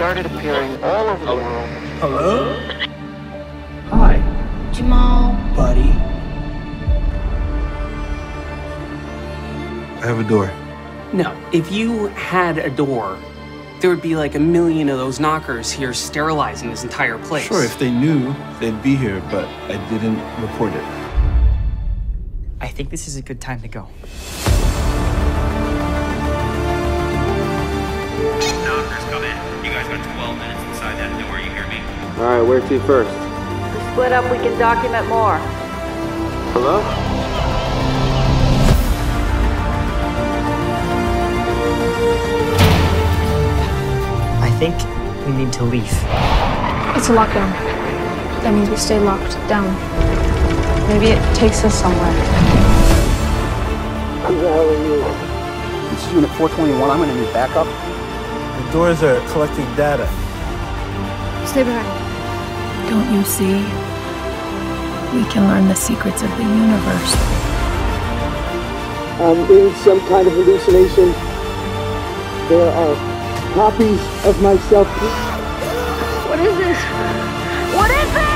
started appearing all over the world. Hello? Hi, Jamal. buddy. I have a door. No, if you had a door, there would be like a million of those knockers here sterilizing this entire place. Sure, if they knew, they'd be here, but I didn't report it. I think this is a good time to go. All right, where to first? We split up, we can document more. Hello? I think we need to leave. It's a lockdown. That means we stay locked down. Maybe it takes us somewhere. Who the hell are you? This is Unit 421. I'm gonna need backup. The doors are collecting data. Stay behind. Don't you see? We can learn the secrets of the universe. I'm in some kind of hallucination. There are copies of myself. What is this? What is this?